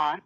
on.